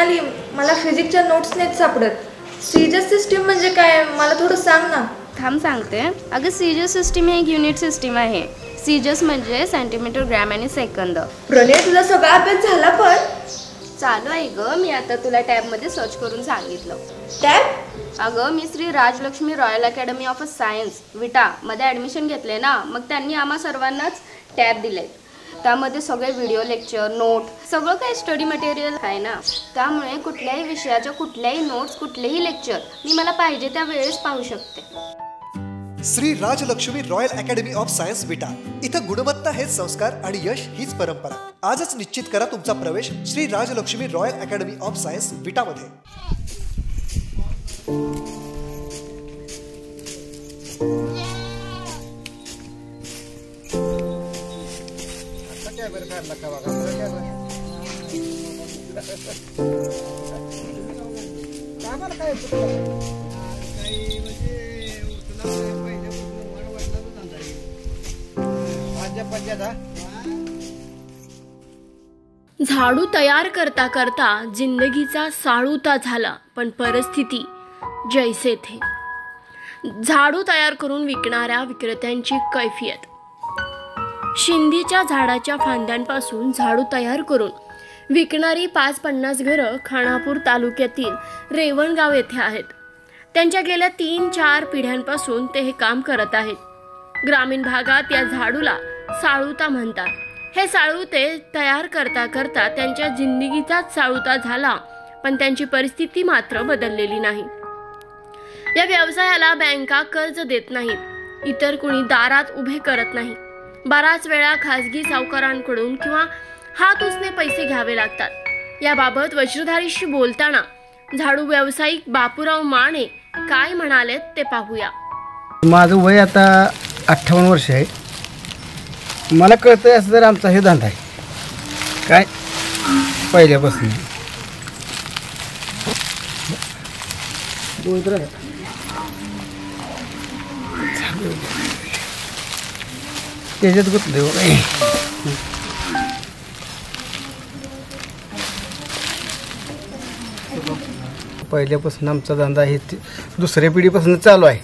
म्हणाली मला फिजिक्सच्या नोट्स नाहीत सापडत. सीजस सिस्टीम म्हणजे काय? मला थोडं सांग ना. थांब सांगते. अगं सीजस सिस्टीम ही एक युनिट सिस्टीम आहे. सीजस म्हणजे सेंटीमीटर ग्रॅम आणि सेकंद प्रणय तुझा सगळा अभ्यास झाला पण? चालू आहे ग. मी आता तुला टॅबमध्ये सर्च करून सांगितलं. टॅब? अगं मी Shri Rajlakshmi royal academy of science Vita मध्ये ॲडमिशन घेतले ना. मग त्यांनी आम्हा सर्वांनाच टॅब दिले त्यामध्ये सगळे व्हिडिओ लेक्चर नोट सगळं काही स्टडी मटेरियल आहे ना. त्यामुळे कुठल्याही विषयाच्या कुठल्याही नोट्स कुठलेही लेक्चर मी मला पाहिजे त्या वेळेस पाहू शकते. Shri Rajlakshmi royal academy of science Vita इथं गुणवत्ता हेच संस्कार आणि यश हीच परंपरा. आजच निश्चित करा तुमचा प्रवेश Shri Rajlakshmi royal academy of science विटामध्ये झाडू तयार करता करता जिंदगीचा साळूता झाला पण परिस्थिती जैसे थे. झाडू तयार करून विकणाऱ्या विक्रेत्यांची कैफियत. शिंदीच्या झाडाच्या फांद्यांपासून झाडू तयार करून विकणारी पाच पन्नास घरं खानापूर तालुक्यातील रेवणगाव येथे आहेत. त्यांच्या गेल्या तीन चार पिढ्यांपासून ते हे काम करत आहेत. ग्रामीण भागात या झाडूला साळूता म्हणतात. हे साळूते तयार करता करता त्यांच्या जिंदगीचाच साळूता झाला पण त्यांची परिस्थिती मात्र बदललेली नाही. या व्यवसायाला बँका कर्ज देत नाहीत. इतर कुणी दारात उभे करत नाही बराच वेळा खासगी सावकारांकडून किंवा हात उसने पैसे घ्यावे लागतात. याबाबत वज्रधारीशी बोलताना झाडू व्यावसायिक बापूराव माने काय म्हणाले ते पाहूया. माझं वय आता अठ्ठावन्न वर्ष आहे. मला कळतं असं जर आमचा हे धंदा आहे. काय? पहिल्यापासून. बोलत त्याच्यात गुतले पहिल्यापासून आमचा धंदा हे ते- दुसऱ्या पिढीपासून चालू आहे.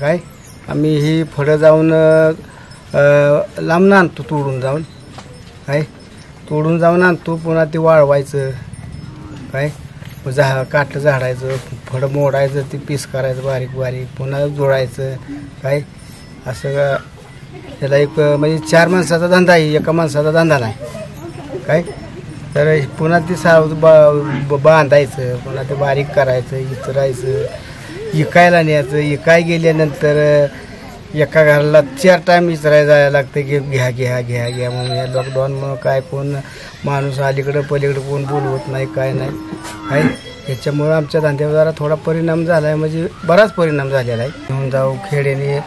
काय? आम्ही ही फळं जाऊन लांबनं आणतो तोडून जाऊन. काय? तोडून जाऊन आणतो पुन्हा ते वाळवायचं. काय? झा काटं झाडायचं फळं मोडायचं ते पीस करायचं बारीक बारीक पुन्हा जोडायचं. काय? असं का- त्याला एक म्हणजे चार माणसाचा धंदा आहे एका माणसाचा धंदा नाही. काय? तर पुन्हा ते सा बा बांधायचं पुन्हा ते बारीक करायचं इचरायचं इकायला न्यायचं. इकाय गेल्यानंतर एका घराला चार टाईम इचराय जायला लागतं की घ्या घ्या घ्या घ्या. म्हणून या लॉकडाऊनमुळं काय कोण माणूस अलीकडं पलीकडं कोण बोलवत नाही काय नाही. काय? याच्यामुळं आमच्या धंद्यावर जरा थोडा परिणाम झाला आहे म्हणजे बराच परिणाम झालेला आहे. घेऊन जाऊ खेड्याने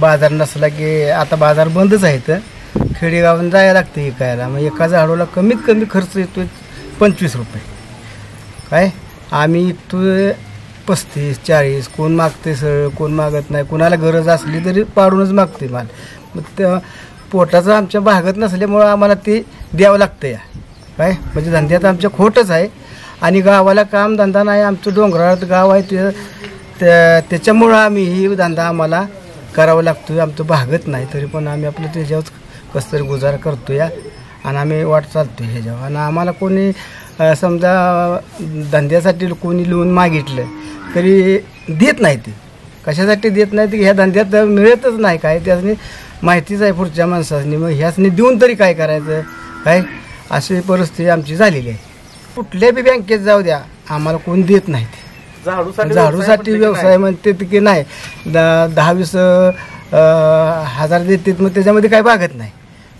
बाजार नसला की आता बाजार बंदच आहेत. खेडेगावात जायला लागतं विकायला. मग एका झाडूला कमीत कमी खर्च येतो पंचवीस रुपये. काय? आम्ही इथं पस्तीस चाळीस कोण मागते सरळ कोण मागत नाही. कोणाला गरज असली तरी पाडूनच मागते माल. मग त्या पोटाचं आमच्या भागत नसल्यामुळं आम्हाला ते द्यावं लागतं या काय? म्हणजे धंद्यात आमच्या खोटच आहे. आणि गावाला काम धंदा नाही. आमचं डोंगराळ गाव आहे ते त्या- त्याच्यामुळं आम्ही ही धंदा आम्हाला करावा लागतो आमचं भागत नाही तरी पण आम्ही आपलं त्याच्यावर कसं तरी गुजारा करतो या आणि आम्ही वाट चालतो ह्याच्यावर आणि आम्हाला कोणी समजा धंद्यासाठी कोणी लोन मागितलं तरी देत नाही ते. कशासाठी देत नाही ते ह्या धंद्यात मिळतच नाही काय त्यासनी माहितीच आहे पुढच्या माणसानी मग ह्यासनी देऊन तरी काय करायचं? काय? अशी परिस्थिती आमची झालेली आहे. कुठल्या बी बँकेत जाऊ द्या आम्हाला कोण देत नाही झाडूसाठी व्यवसाय म्हणते की नाही? दहा वीस हजार देतात मग त्याच्यामध्ये काय भागत नाही.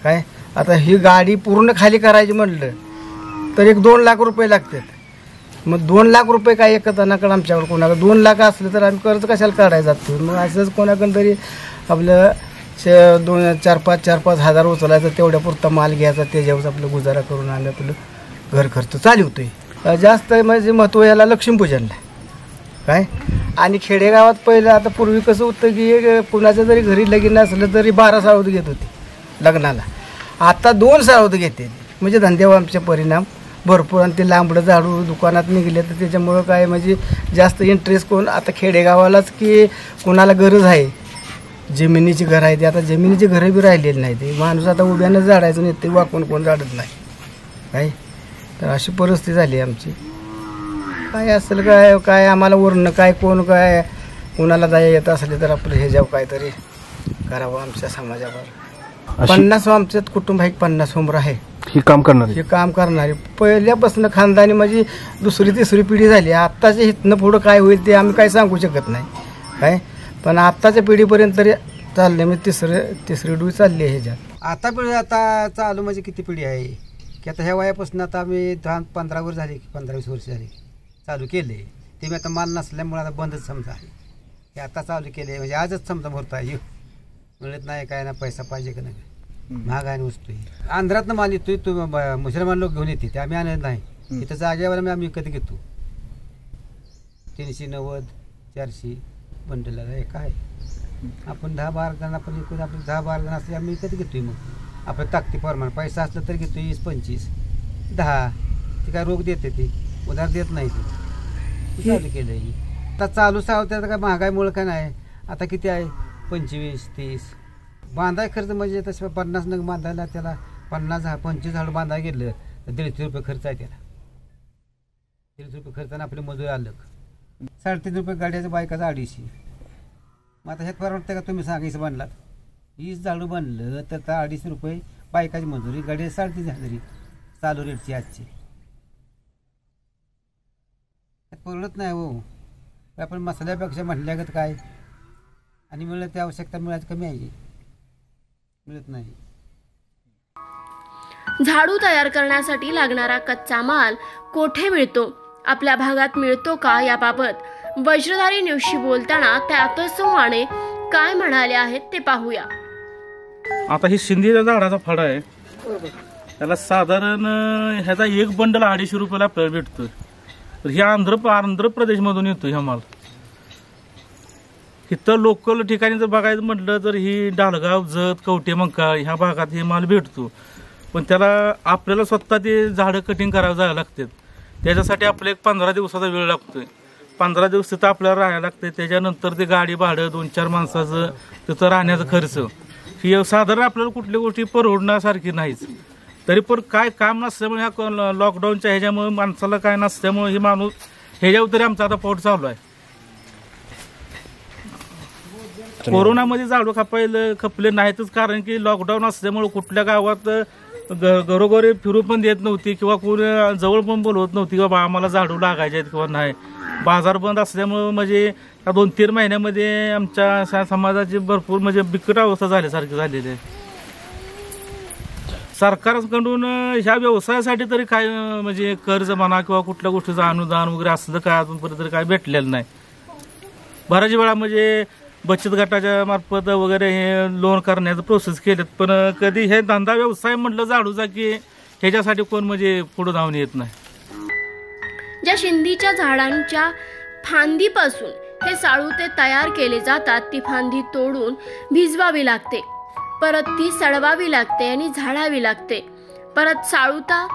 काय? आता ही गाडी पूर्ण खाली करायची म्हटलं तर एक दोन लाख रुपये लागतात. मग दोन लाख रुपये काय एका जणाकडे आमच्याकडे कोणाकडे दोन लाख असलं तर आम्ही कर्ज कशाला काढायला जातो मग असंच कोणाकडे तरी आपलं श- दोन चार पाच चार पाच हजार उचलायचं तेवढ्या पुरता माल घ्यायचा त्याच्यावर आपलं गुजारा करून आम्ही आपलं घर खर्च चालवतोय जास्त म्हणजे महत्त्व याला लक्ष्मीपूजनला. काय? आणि खेडेगावात पहिलं आता पूर्वी कसं होतं की कुणाचं जरी घरी लगीन असलं तरी बारा सावध घेत होते लग्नाला. आता दोन सावध घेते. म्हणजे धंद्यावर आमचे परिणाम भरपूर आणि ते लांबडं झाडू दुकानात निघले तर त्याच्यामुळं काय म्हणजे जास्त इंटरेस्ट कोण? आता खेडेगावालाच की कोणाला गरज आहे? जमिनीची घरं आहे ते. आता जमिनीची घरं बी राहिलेली नाही ते माणूस आता उभ्यानं झाडायचं नाही ते वाकून कोण झाडत नाही. काय? तर अशी परिस्थिती झाली आमची. काय असेल काय काय आम्हाला वरण काय कोण काय? कोणाला जाय येत असले तर आपलं हे जाऊ काहीतरी करावं आमच्या समाजावर. पन्नास आमच्यात कुटुंब आहे पन्नास उमर आहे. ही काम करणार? हे काम करणारे. पहिल्यापासून खानदानी माझी दुसरी तिसरी पिढी झाली. आत्ताच्या हितनं पुढं काय होईल ते आम्ही काय सांगू शकत नाही. काय? पण आत्ताच्या पिढीपर्यंत तरी चालले म्हणजे तिसरं तिसरी डुई चालली आहे ह्याच्यात. आता पिढी आता चालू म्हणजे किती पिढी आहे? की आता ह्या वयापासून आता आम्ही दहा पंधरा वर्ष झाली की पंधरा वीस वर्ष झाली. चालू केले ते मी आता माल नसल्यामुळे आता बंदच समजा आहे. हे आता चालू केले म्हणजे आजच समजा भरतो आहे. मिळत नाही काय ना पैसा पाहिजे का नाही. महाग आहे वस्तू आंध्रातनं माल येतोय तो मुसलमान लोक घेऊन येते ते आम्ही आणत नाही. इथं जागेवर आम्ही आम्ही विकत घेतो. तीनशे नव्वद चारशे बंडल आहे काय? आपण दहा बारा जण आपण विकून आपण दहा बारा जण असले आम्ही विकत घेतोय मग. आपलं ताकती प्रमाण पैसा असलं तर घेतो वीस पंचवीस दहा. ते काय रोग देते ते. उधार देत नाही ते. चालू केलं ही? आता चालू सावते आता काय महागाईमुळे काय नाही? आता किती आहे? पंचवीस तीस. बांधाय खर्च म्हणजे तसं पन्नास नग बांधायला त्याला पन्नास झाड पंचवीस झाड बांधायला गेलं तर दीडशे रुपये खर्च आहे त्याला. दीडशे रुपये खर्चानं आपले मजूर आलं. साडेतीन रुपये गाड्याच्या बायकाचं अडीचशे. मग आता ह्यात परवडतं का तुम्ही सांगायचं बनलात वीस झाडू बनलं तर अडीचशे रुपये बायकाची मजुरी गाडी साडेतीन हजारी चालू रेटची आजची. परवडत नाही हो. आपण मसाल्यापेक्षा म्हटल्यागत काय? आणि मिळत त्या आवश्यकता मिळायची कमी आहे. मिळत नाही. झाडू तयार करण्यासाठी लागणारा कच्चा माल कोठे मिळतो? आपल्या भागात मिळतो का याबाबत? वज्रधारी न्यूजशी बोलताना त्यातच माने काय म्हणाले आहेत ते पाहूया. आता ही शिंदीच्या झाडाचा फळ आहे. त्याला साधारण ह्याचा एक बंडल अडीचशे रुपयाला भेटतोय. तर हे आंध्र आंध्र प्रदेशमधून येतो हे माल. इथं लोकल ठिकाणी जर बघायचं म्हटलं तर ही डालगाव जत कवटे मंका ह्या भागात हे माल भेटतो. पण त्याला आपल्याला स्वतः ते झाडं कटिंग करावं जायला लागतात. त्याच्यासाठी आपल्याला एक पंधरा दिवसाचा वेळ लागतोय. पंधरा दिवस तिथं आपल्याला राहायला लागतंय. त्याच्यानंतर ते गाडी भाडं दोन चार माणसाचं तिथं राहण्याचा खर्च. ही साधारण आपल्याला कुठल्या गोष्टी परवडण्यासारखी नाहीच. तरी पण काय काम नसल्यामुळे ह्या को- लॉकडाऊनच्या ह्याच्यामुळे माणसाला काय नसल्यामुळे ही माणूस ह्याच्यावर तरी आमचा आता पोट चालू आहे. कोरोनामध्ये झाडू खपायला खपले नाहीतच कारण की लॉकडाऊन असल्यामुळे कुठल्या गावात घरोघरी फिरू पण देत नव्हती किंवा कोणी जवळ पण बोलवत नव्हती की बाबा आम्हाला झाडू लागायचे आहेत किंवा नाही. बाजार बंद असल्यामुळे म्हणजे या दोन तीन महिन्यामध्ये आमच्या समाजाची भरपूर म्हणजे बिकट अवस्था झाल्यासारखी झालेली आहे. सरकारकडून ह्या व्यवसायासाठी तरी काय म्हणजे कर्ज म्हणा किंवा कुठल्या गोष्टीचं अनुदान वगैरे असलं काय अजूनपर्यंत तरी काय भेटलेलं नाही. बऱ्याच वेळा म्हणजे बचत गटाच्या मार्फत वगैरे हे लोन करण्याचं प्रोसेस केलेत पण कधी हे धंदा व्यवसाय म्हटलं झाडूचा की ह्याच्यासाठी कोण म्हणजे पुढे धावून येत नाही. ज्या शिंदीच्या झाडांच्या फांदीपासून हे साळुते तयार केले जातात ती फांदी तोडून भिजवावी लागते. परत ती सडवावी लागते आणि झाडावी लागते. परत साळुता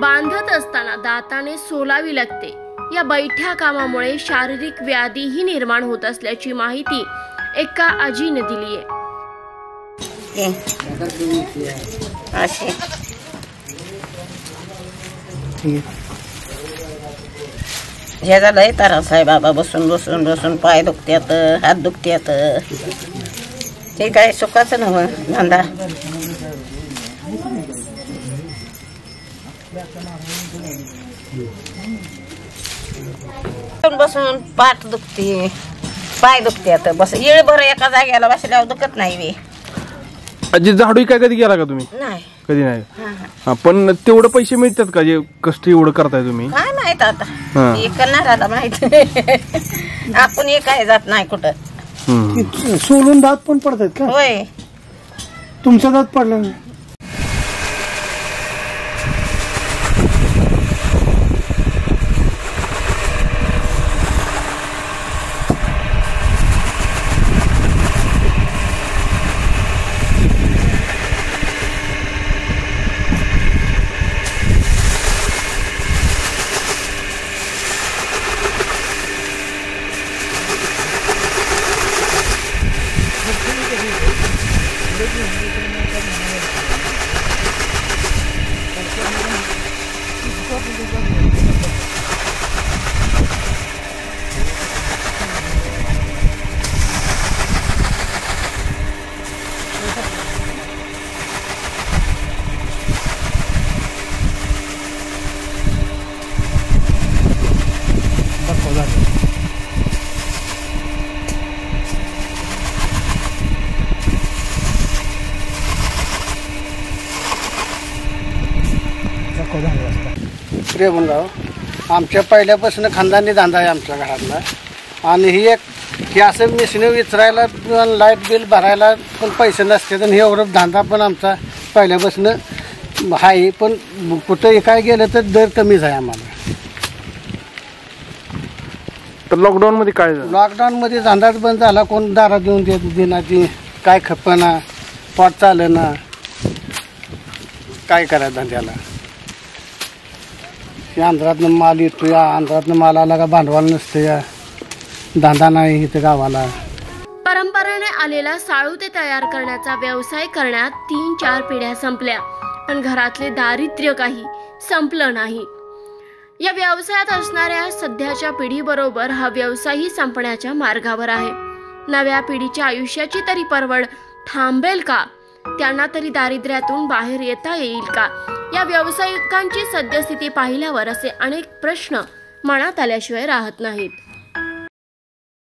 बांधत असताना दाताने सोलावी लागते. या बैठ्या कामामुळे शारीरिक व्याधीही निर्माण होत असल्याची माहिती एका आजीने दिली आहे असे ह्याचा लय त्रास आहे बाबा बसून बसून बसून पाय दुखत्यात हात दुखत्यात. ते काय सुखाचं नव धंदा बसून बसून पाठ दुखते पाय दुखत्यात बस येळ बरं एका जाग्याला बसल्यावर दुखत नाही वे आजी झाडू काय कधी गेला का तुम्ही? नाही. कधी नाही? हा, पण तेवढं पैसे मिळतात का जे कष्ट एवढं करताय तुम्ही? काय माहीत आता? हा. करणाऱ्याला माहीत. आपण हे काय जात नाही कुठं. सोलून दात पण पडतात का? होय. तुमचा दात पडला नाही वाजता रेवणगाव आमच्या पहिल्यापासून खानदानी धंदा आहे आमच्या घरातला. आणि ही एक की असं मिशनी विचारायला लाइट बिल भरायला पण पैसे नसते आणि हे एवढं धंदा पण आमचा पहिल्यापासून आहे. पण कुठं काय गेलं तर दर कमीच आहे आम्हाला. तर लॉकडाऊन मध्ये काय झालं? लॉकडाऊनमध्ये धंदाच बंद झाला. कोण दारा देऊन देत देण्याची काय खपना पोट चालना. काय करायचं धंद्याला आंध्रातनं माल येतो या आंध्रातनं माल आला का भांडवल नसतं या धंदा नाही इथं गावाला. परंपरेने आलेला साळू ते तयार करण्याचा व्यवसाय करण्यात तीन चार पिढ्या संपल्या. पण घरातले दारिद्र्य काही संपलं नाही. या व्यवसायात असणाऱ्या सध्याच्या पिढीबरोबर हा व्यवसायही संपण्याच्या मार्गावर आहे. नव्या पिढीच्या आयुष्याची तरी परवड थांबेल का? त्यांना तरी दारिद्र्यातून बाहेर येता येईल का? या व्यावसायिकांची सद्यस्थिती पाहिल्यावर असे अनेक प्रश्न मनात आल्याशिवाय राहत नाहीत.